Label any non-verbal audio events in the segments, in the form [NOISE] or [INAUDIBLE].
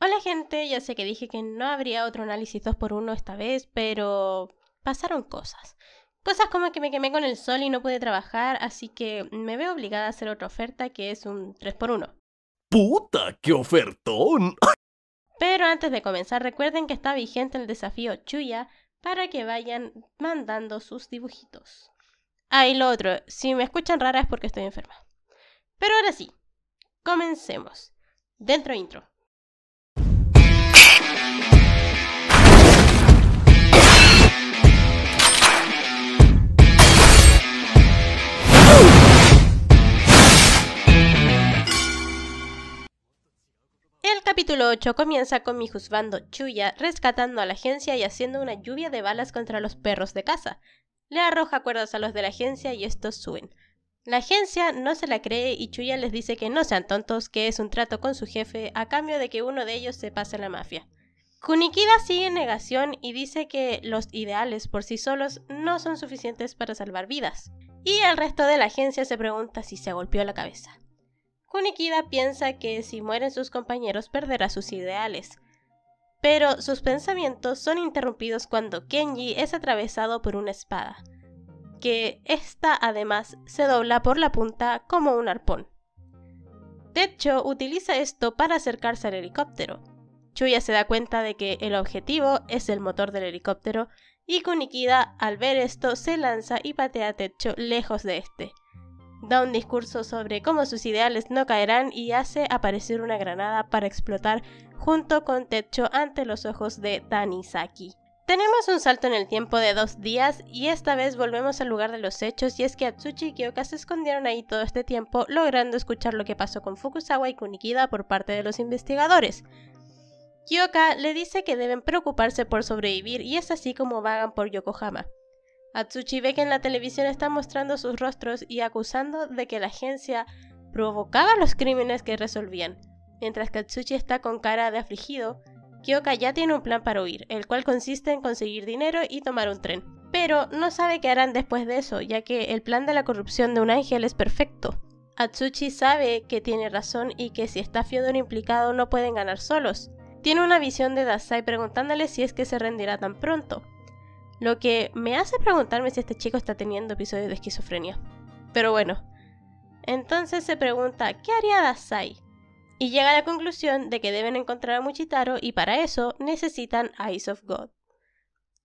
Hola gente, ya sé que dije que no habría otro análisis 2x1 esta vez, pero pasaron cosas. Cosas como que me quemé con el sol y no pude trabajar, así que me veo obligada a hacer otra oferta que es un 3x1. ¡Puta, qué ofertón! [LAUGHS] Pero antes de comenzar, recuerden que está vigente el desafío Chuya para que vayan mandando sus dibujitos. Ah, y lo otro, si me escuchan rara es porque estoy enferma. Pero ahora sí, comencemos. Dentro intro. Capítulo 8 comienza con mi juzgando Chuya rescatando a la agencia y haciendo una lluvia de balas contra los perros de casa. Le arroja cuerdas a los de la agencia y estos suben. La agencia no se la cree y Chuya les dice que no sean tontos, que es un trato con su jefe a cambio de que uno de ellos se pase a la mafia. Kunikida sigue en negación y dice que los ideales por sí solos no son suficientes para salvar vidas. Y el resto de la agencia se pregunta si se golpeó la cabeza. Kunikida piensa que si mueren sus compañeros perderá sus ideales. Pero sus pensamientos son interrumpidos cuando Kenji es atravesado por una espada, que esta además se dobla por la punta como un arpón. Techo utiliza esto para acercarse al helicóptero. Chuya se da cuenta de que el objetivo es el motor del helicóptero y Kunikida al ver esto se lanza y patea a Techo lejos de este. Da un discurso sobre cómo sus ideales no caerán y hace aparecer una granada para explotar junto con Techo ante los ojos de Tanisaki. Tenemos un salto en el tiempo de dos días y esta vez volvemos al lugar de los hechos y es que Atsuchi y Kyoka se escondieron ahí todo este tiempo logrando escuchar lo que pasó con Fukusawa y Kunikida por parte de los investigadores. Kyoka le dice que deben preocuparse por sobrevivir y es así como vagan por Yokohama. Atsuchi ve que en la televisión están mostrando sus rostros y acusando de que la agencia provocaba los crímenes que resolvían. Mientras que Atsuchi está con cara de afligido, Kyoka ya tiene un plan para huir, el cual consiste en conseguir dinero y tomar un tren. Pero no sabe qué harán después de eso, ya que el plan de la corrupción de un ángel es perfecto. Atsuchi sabe que tiene razón y que si está Fyodor implicado no pueden ganar solos. Tiene una visión de Dasai preguntándole si es que se rendirá tan pronto. Lo que me hace preguntarme si este chico está teniendo episodios de esquizofrenia. Pero bueno. Entonces se pregunta, ¿qué haría Dasai? Y llega a la conclusión de que deben encontrar a Muchitaro y para eso necesitan Eyes of God.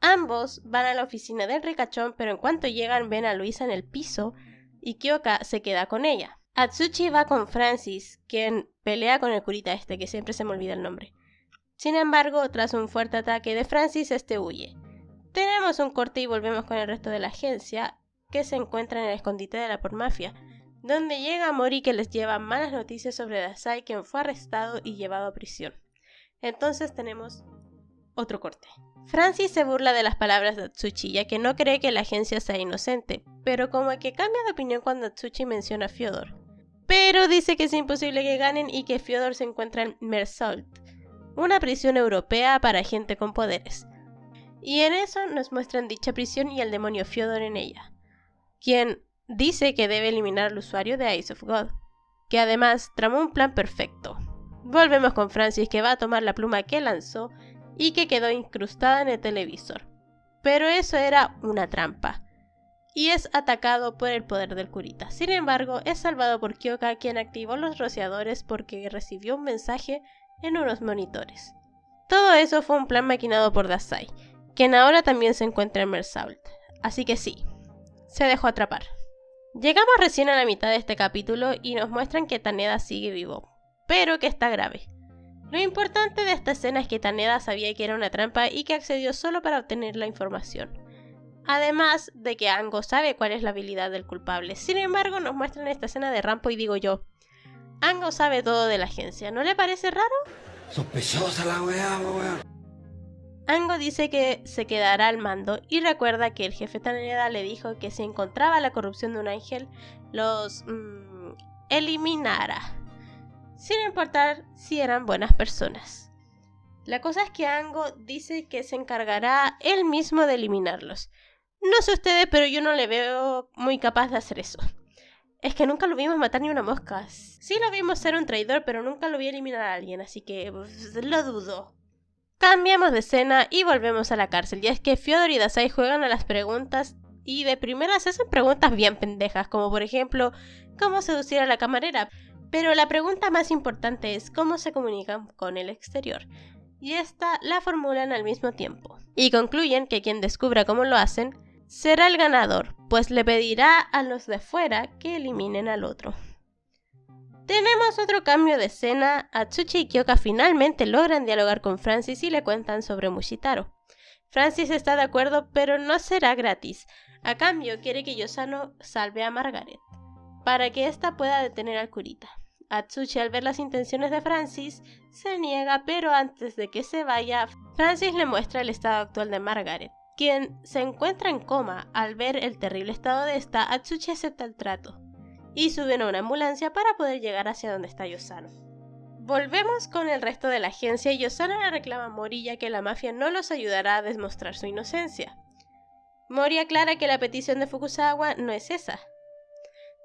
Ambos van a la oficina del ricachón, pero en cuanto llegan ven a Luisa en el piso y Kyoka se queda con ella. Atsuchi va con Francis, quien pelea con el curita este, que siempre se me olvida el nombre. Sin embargo, tras un fuerte ataque de Francis, este huye. Tenemos un corte y volvemos con el resto de la agencia, que se encuentra en el escondite de la pormafia, donde llega Mori que les lleva malas noticias sobre Dasai, quien fue arrestado y llevado a prisión. Entonces tenemos otro corte. Francis se burla de las palabras de Atsuchi, ya que no cree que la agencia sea inocente, pero como que cambia de opinión cuando Atsuchi menciona a Fyodor. Pero dice que es imposible que ganen y que Fyodor se encuentra en Mersault, una prisión europea para gente con poderes. Y en eso nos muestran dicha prisión y el demonio Fyodor en ella, quien dice que debe eliminar al usuario de Eyes of God, que además tramó un plan perfecto. Volvemos con Francis que va a tomar la pluma que lanzó y que quedó incrustada en el televisor. Pero eso era una trampa. Y es atacado por el poder del curita. Sin embargo, es salvado por Kyoka quien activó los rociadores porque recibió un mensaje en unos monitores. Todo eso fue un plan maquinado por Dasai, quien ahora también se encuentra en Mersault. Así que sí, se dejó atrapar. Llegamos recién a la mitad de este capítulo y nos muestran que Taneda sigue vivo, pero que está grave. Lo importante de esta escena es que Taneda sabía que era una trampa y que accedió solo para obtener la información. Además de que Ango sabe cuál es la habilidad del culpable. Sin embargo, nos muestran esta escena de Rampo y digo yo, Ango sabe todo de la agencia, ¿no le parece raro? Sospechosa la weá, weón. Ango dice que se quedará al mando y recuerda que el jefe Taneda le dijo que si encontraba la corrupción de un ángel, los mmm, eliminara, sin importar si eran buenas personas. La cosa es que Ango dice que se encargará él mismo de eliminarlos. No sé ustedes, pero yo no le veo muy capaz de hacer eso. Es que nunca lo vimos matar ni una mosca. Sí lo vimos ser un traidor, pero nunca lo vi eliminar a alguien, así que pues, lo dudo. Cambiamos de escena y volvemos a la cárcel. Y es que Fyodor y Dasai juegan a las preguntas y de primeras hacen preguntas bien pendejas, como por ejemplo, ¿cómo seducir a la camarera? Pero la pregunta más importante es cómo se comunican con el exterior. Y esta la formulan al mismo tiempo. Y concluyen que quien descubra cómo lo hacen será el ganador, pues le pedirá a los de fuera que eliminen al otro. Tenemos otro cambio de escena. Atsuchi y Kyoka finalmente logran dialogar con Francis y le cuentan sobre Mushitaro. Francis está de acuerdo, pero no será gratis. A cambio, quiere que Yosano salve a Margaret, para que ésta pueda detener al Kurita. Atsuchi, al ver las intenciones de Francis, se niega, pero antes de que se vaya, Francis le muestra el estado actual de Margaret. Quien se encuentra en coma al ver el terrible estado de esta, Atsuchi acepta el trato y suben a una ambulancia para poder llegar hacia donde está Yosano. Volvemos con el resto de la agencia y Yosano le reclama a Mori ya que la mafia no los ayudará a demostrar su inocencia. Mori aclara que la petición de Fukusawa no es esa,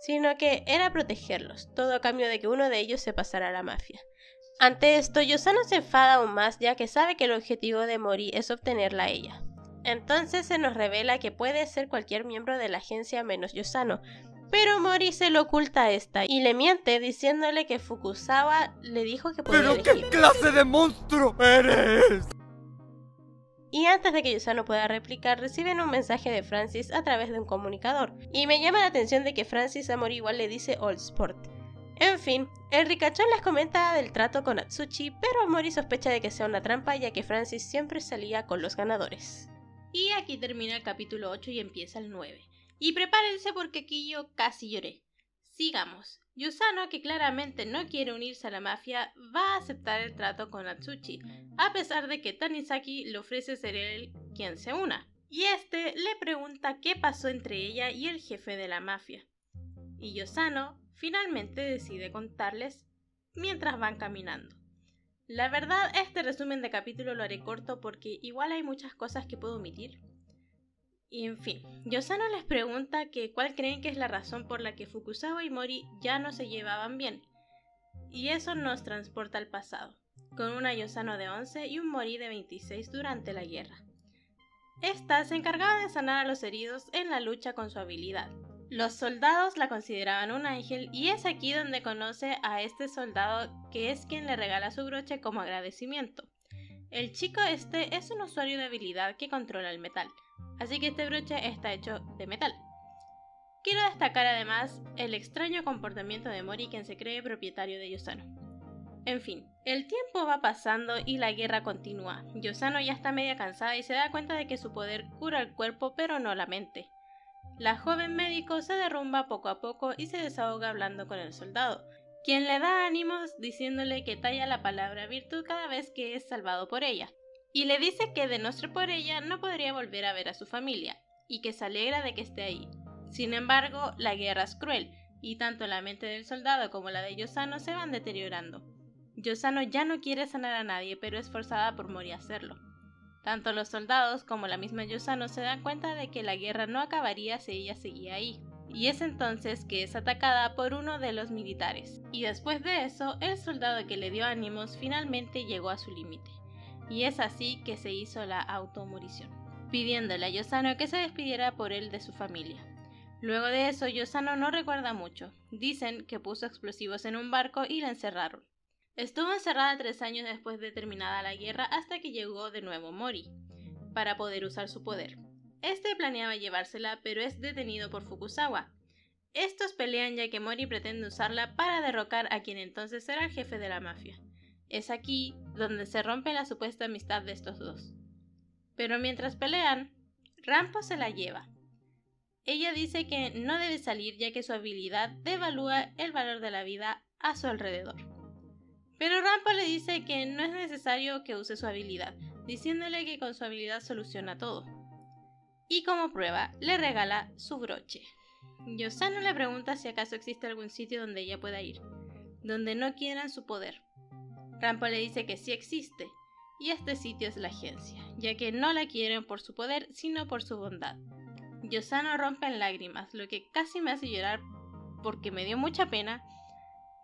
sino que era protegerlos, todo a cambio de que uno de ellos se pasara a la mafia. Ante esto, Yosano se enfada aún más ya que sabe que el objetivo de Mori es obtenerla a ella. Entonces se nos revela que puede ser cualquier miembro de la agencia menos Yosano, pero Mori se lo oculta a esta y le miente diciéndole que Fukusawa le dijo que podía ¿Pero qué clase de monstruo eres? Y antes de que Yosano pueda replicar, reciben un mensaje de Francis a través de un comunicador. Y me llama la atención de que Francis a Mori igual le dice Old Sport. En fin, el ricachón les comenta del trato con Atsuchi, pero Mori sospecha de que sea una trampa ya que Francis siempre salía con los ganadores. Y aquí termina el capítulo 8 y empieza el 9. Y prepárense porque aquí yo casi lloré. Sigamos. Yusano, que claramente no quiere unirse a la mafia, va a aceptar el trato con Atsuchi, a pesar de que Tanisaki le ofrece ser él quien se una. Y este le pregunta qué pasó entre ella y el jefe de la mafia. Y Yosano finalmente decide contarles mientras van caminando. La verdad, este resumen de capítulo lo haré corto porque igual hay muchas cosas que puedo omitir. Y en fin, Yosano les pregunta que cuál creen que es la razón por la que Fukusawa y Mori ya no se llevaban bien. Y eso nos transporta al pasado, con una Yosano de 11 y un Mori de 26 durante la guerra. Esta se encargaba de sanar a los heridos en la lucha con su habilidad. Los soldados la consideraban un ángel y es aquí donde conoce a este soldado que es quien le regala su broche como agradecimiento. El chico este es un usuario de habilidad que controla el metal, así que este broche está hecho de metal. Quiero destacar además el extraño comportamiento de Mori quien se cree propietario de Yosano. En fin, el tiempo va pasando y la guerra continúa. Yosano ya está media cansada y se da cuenta de que su poder cura el cuerpo pero no la mente. La joven médico se derrumba poco a poco y se desahoga hablando con el soldado, quien le da ánimos diciéndole que talla la palabra virtud cada vez que es salvado por ella y le dice que de no ser por ella no podría volver a ver a su familia, y que se alegra de que esté ahí. Sin embargo, la guerra es cruel, y tanto la mente del soldado como la de Yosano se van deteriorando. Yosano ya no quiere sanar a nadie, pero es forzada por Mori a hacerlo. Tanto los soldados como la misma Yosano se dan cuenta de que la guerra no acabaría si ella seguía ahí, y es entonces que es atacada por uno de los militares. Y después de eso, el soldado que le dio ánimos finalmente llegó a su límite y es así que se hizo la automorición, pidiéndole a Yosano que se despidiera por él de su familia. Luego de eso, Yosano no recuerda mucho. Dicen que puso explosivos en un barco y la encerraron. Estuvo encerrada tres años después de terminada la guerra hasta que llegó de nuevo Mori, para poder usar su poder. Este planeaba llevársela, pero es detenido por Fukusawa. Estos pelean ya que Mori pretende usarla para derrocar a quien entonces era el jefe de la mafia. Es aquí donde se rompe la supuesta amistad de estos dos. Pero mientras pelean, Rampo se la lleva. Ella dice que no debe salir ya que su habilidad devalúa el valor de la vida a su alrededor. Pero Rampo le dice que no es necesario que use su habilidad, diciéndole que con su habilidad soluciona todo. Y como prueba, le regala su broche. Yosano le pregunta si acaso existe algún sitio donde ella pueda ir, donde no quieran su poder, Rampo le dice que sí existe, y este sitio es la agencia, ya que no la quieren por su poder, sino por su bondad. Yosano rompe en lágrimas, lo que casi me hace llorar porque me dio mucha pena.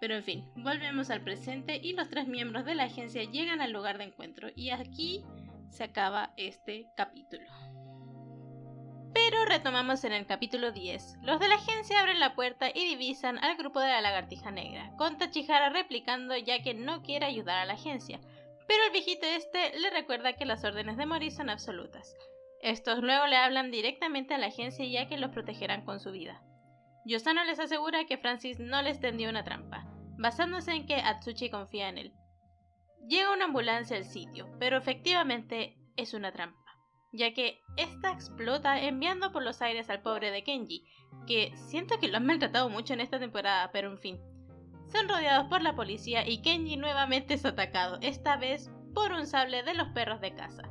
Pero en fin, volvemos al presente y los tres miembros de la agencia llegan al lugar de encuentro y aquí se acaba este capítulo. Pero retomamos en el capítulo 10. Los de la agencia abren la puerta y divisan al grupo de la lagartija negra, con Tachihara replicando ya que no quiere ayudar a la agencia. Pero el viejito este le recuerda que las órdenes de morir son absolutas. Estos luego le hablan directamente a la agencia ya que los protegerán con su vida. Yosano les asegura que Francis no les tendió una trampa, basándose en que Atsuchi confía en él. Llega una ambulancia al sitio, pero efectivamente es una trampa ya que esta explota enviando por los aires al pobre de Kenji, que siento que lo han maltratado mucho en esta temporada, pero en fin. Son rodeados por la policía y Kenji nuevamente es atacado, esta vez por un sable de los perros de casa.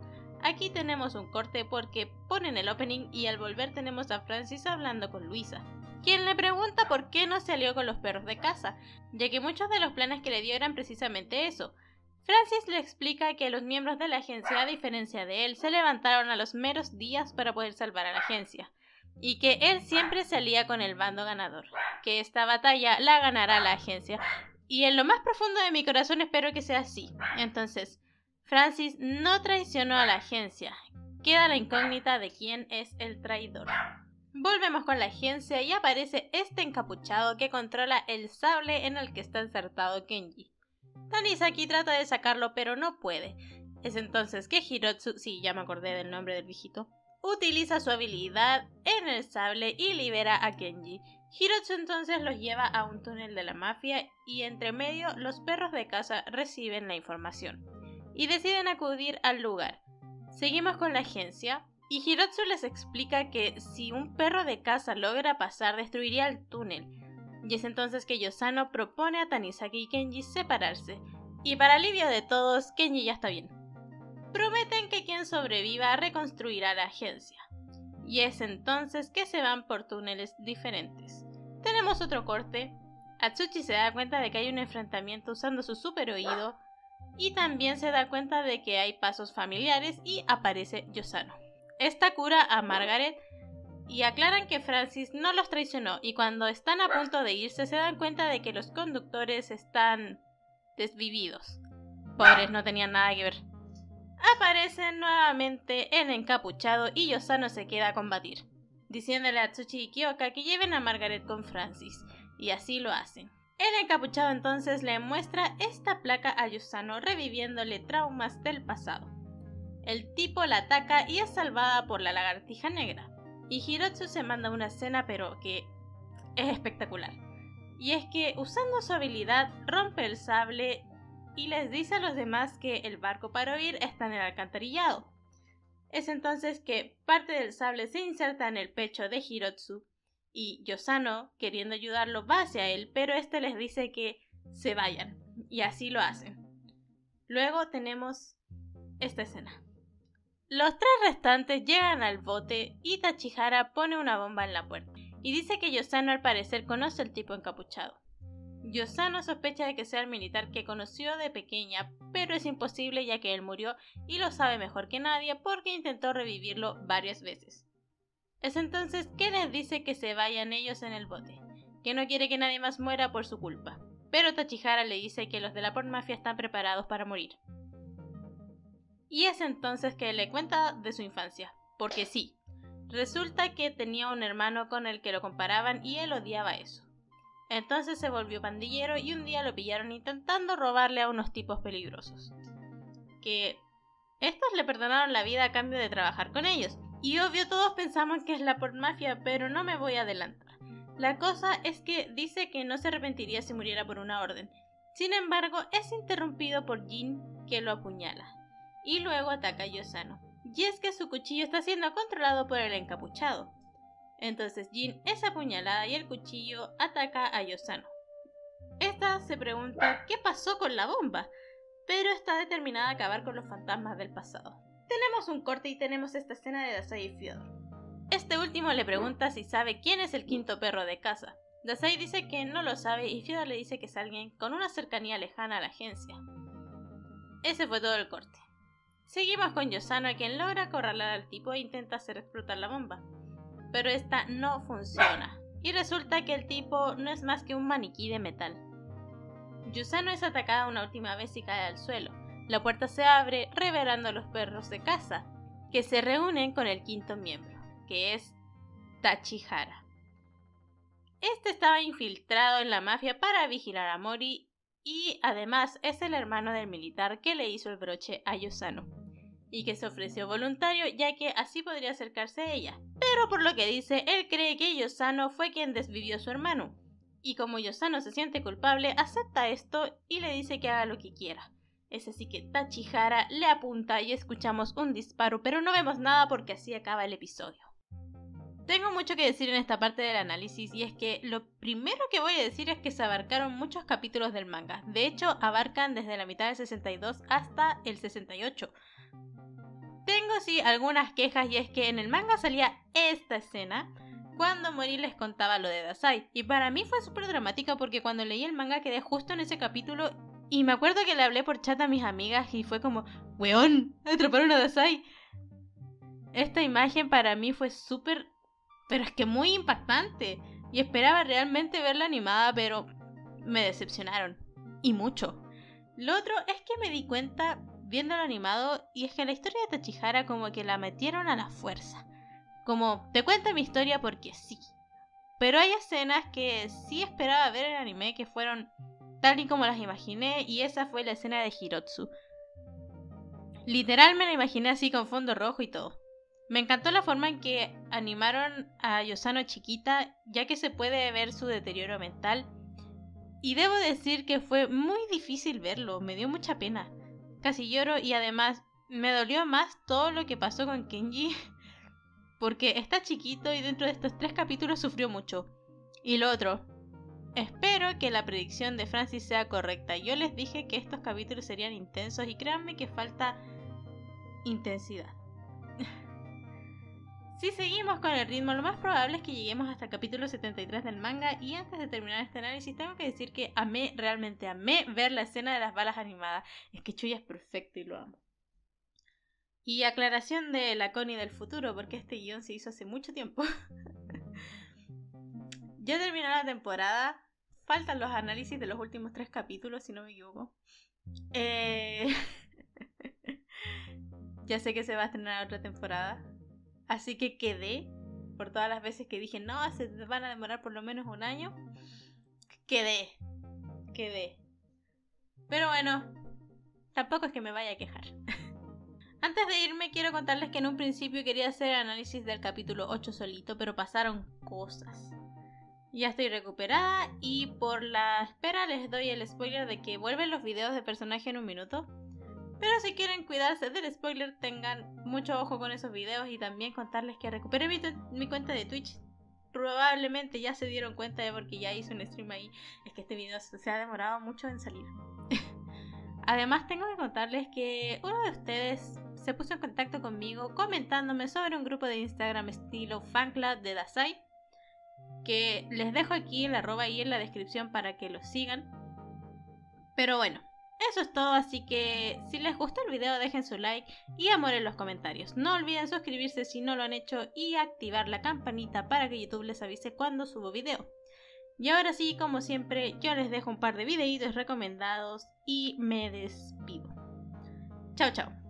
Aquí tenemos un corte porque ponen el opening y al volver tenemos a Francis hablando con Luisa, quien le pregunta por qué no se alió con los perros de casa, ya que muchos de los planes que le dio eran precisamente eso, Francis le explica que los miembros de la agencia, a diferencia de él, se levantaron a los meros días para poder salvar a la agencia, y que él siempre salía con el bando ganador, que esta batalla la ganará la agencia, y en lo más profundo de mi corazón espero que sea así. Entonces, Francis no traicionó a la agencia, queda la incógnita de quién es el traidor. Volvemos con la agencia y aparece este encapuchado que controla el sable en el que está insertado Kenji. Tanisaki trata de sacarlo, pero no puede. Es entonces que Hirotsu, sí, ya me acordé del nombre del viejito, utiliza su habilidad en el sable y libera a Kenji. Hirotsu entonces los lleva a un túnel de la mafia y entre medio los perros de casa reciben la información y deciden acudir al lugar. Seguimos con la agencia y Hirotsu les explica que si un perro de casa logra pasar destruiría el túnel y es entonces que Yosano propone a Tanisaki y Kenji separarse, y para alivio de todos, Kenji ya está bien. Prometen que quien sobreviva reconstruirá la agencia, y es entonces que se van por túneles diferentes. Tenemos otro corte. Atsuchi se da cuenta de que hay un enfrentamiento usando su super oído, y también se da cuenta de que hay pasos familiares y aparece Yosano. Esta cura a Margaret y aclaran que Francis no los traicionó y cuando están a punto de irse se dan cuenta de que los conductores están desvividos. Pobres, no tenían nada que ver. Aparecen nuevamente el encapuchado y Yosano se queda a combatir, diciéndole a Tsuchi y Kyoka que lleven a Margaret con Francis, y así lo hacen. El encapuchado entonces le muestra esta placa a Yosano reviviéndole traumas del pasado. El tipo la ataca y es salvada por la lagartija negra. Y Hirotsu se manda una escena pero que es espectacular. Y es que usando su habilidad rompe el sable y les dice a los demás que el barco para huir está en el alcantarillado. Es entonces que parte del sable se inserta en el pecho de Hirotsu y Yosano, queriendo ayudarlo, va hacia él, pero este les dice que se vayan, y así lo hacen. Luego tenemos esta escena. Los tres restantes llegan al bote y Tachihara pone una bomba en la puerta y dice que Yosano al parecer conoce al tipo encapuchado. Yosano sospecha de que sea el militar que conoció de pequeña, pero es imposible ya que él murió y lo sabe mejor que nadie porque intentó revivirlo varias veces. Es entonces que les dice que se vayan ellos en el bote, que no quiere que nadie más muera por su culpa, pero Tachihara le dice que los de la pornmafia están preparados para morir. Y es entonces que le cuenta de su infancia, porque sí, resulta que tenía un hermano con el que lo comparaban y él odiaba eso. Entonces se volvió pandillero y un día lo pillaron intentando robarle a unos tipos peligrosos. Que estos le perdonaron la vida a cambio de trabajar con ellos. Y obvio todos pensamos que es la por mafia, pero no me voy a adelantar. La cosa es que dice que no se arrepentiría si muriera por una orden. Sin embargo, es interrumpido por Jin que lo apuñala y luego ataca a Yosano. Y es que su cuchillo está siendo controlado por el encapuchado. Entonces Jin es apuñalada y el cuchillo ataca a Yosano. Esta se pregunta qué pasó con la bomba, pero está determinada a acabar con los fantasmas del pasado. Tenemos un corte y tenemos esta escena de Dasai y Fyodor. Este último le pregunta si sabe quién es el quinto perro de casa. Dasai dice que no lo sabe y Fyodor le dice que es alguien con una cercanía lejana a la agencia. Ese fue todo el corte. Seguimos con Yosano, quien logra acorralar al tipo e intenta hacer explotar la bomba. Pero esta no funciona. y resulta que el tipo no es más que un maniquí de metal. Yusano es atacada una última vez y cae al suelo. La puerta se abre, revelando a los perros de casa, que se reúnen con el quinto miembro, que es Tachihara. Este estaba infiltrado en la mafia para vigilar a Mori y además es el hermano del militar que le hizo el broche a Yosano y que se ofreció voluntario ya que así podría acercarse a ella. Pero por lo que dice, él cree que Yosano fue quien desvivió a su hermano. Y como Yosano se siente culpable, acepta esto y le dice que haga lo que quiera. Es así que Tachihara le apunta y escuchamos un disparo, pero no vemos nada porque así acaba el episodio. Tengo mucho que decir en esta parte del análisis y es que lo primero que voy a decir es que se abarcaron muchos capítulos del manga. De hecho, abarcan desde la mitad del 62 hasta el 68. Tengo sí algunas quejas y es que en el manga salía esta escena cuando Mori les contaba lo de Dasai. Y para mí fue súper dramática porque cuando leí el manga quedé justo en ese capítulo y me acuerdo que le hablé por chat a mis amigas y fue como, weón, atraparon a Dasai. Esta imagen para mí fue súper pero es que muy impactante. Y esperaba realmente verla animada, pero me decepcionaron. Y mucho. Lo otro es que me di cuenta viéndolo animado y es que la historia de Tachihara como que la metieron a la fuerza. Como, te cuento mi historia porque sí. Pero hay escenas que sí esperaba ver en anime que fueron tal y como las imaginé y esa fue la escena de Hirotsu. Literal me la imaginé así con fondo rojo y todo. Me encantó la forma en que animaron a Yosano chiquita, ya que se puede ver su deterioro mental. Y debo decir que fue muy difícil verlo, me dio mucha pena. Casi lloro y además me dolió más todo lo que pasó con Kenji, [LAUGHS] porque está chiquito y dentro de estos tres capítulos sufrió mucho. Y lo otro, espero que la predicción de Francis sea correcta. Yo les dije que estos capítulos serían intensos y créanme que falta intensidad. [LAUGHS] Si seguimos con el ritmo, lo más probable es que lleguemos hasta el capítulo 73 del manga. Y antes de terminar este análisis, tengo que decir que amé, realmente amé ver la escena de las balas animadas. Es que Chuya es perfecto y lo amo. Y aclaración de la Connie del futuro, porque este guion se hizo hace mucho tiempo. [LAUGHS] ya terminó la temporada. Faltan los análisis de los últimos tres capítulos, si no me equivoco. Eh... [LAUGHS] ya sé que se va a estrenar otra temporada. Así que quedé, por todas las veces que dije, no, se van a demorar por lo menos un año. Quedé, quedé. Pero bueno, tampoco es que me vaya a quejar. [LAUGHS] Antes de irme, quiero contarles que en un principio quería hacer análisis del capítulo 8 solito, pero pasaron cosas. Ya estoy recuperada y por la espera les doy el spoiler de que vuelven los videos de personaje en un minuto. Pero si quieren cuidarse del spoiler, tengan mucho ojo con esos videos y también contarles que recuperé mi, cuenta de Twitch. Probablemente ya se dieron cuenta de porque ya hice un stream ahí. Es que este video se ha demorado mucho en salir. [LAUGHS] Además, tengo que contarles que uno de ustedes se puso en contacto conmigo comentándome sobre un grupo de Instagram estilo fanclub de Dasai. Que les dejo aquí el arroba y en la descripción para que lo sigan. Pero bueno, eso es todo, así que si les gustó el video dejen su like y amor en los comentarios. No olviden suscribirse si no lo han hecho y activar la campanita para que YouTube les avise cuando subo video. Y ahora sí, como siempre, yo les dejo un par de videitos recomendados y me despido. Chao, chao.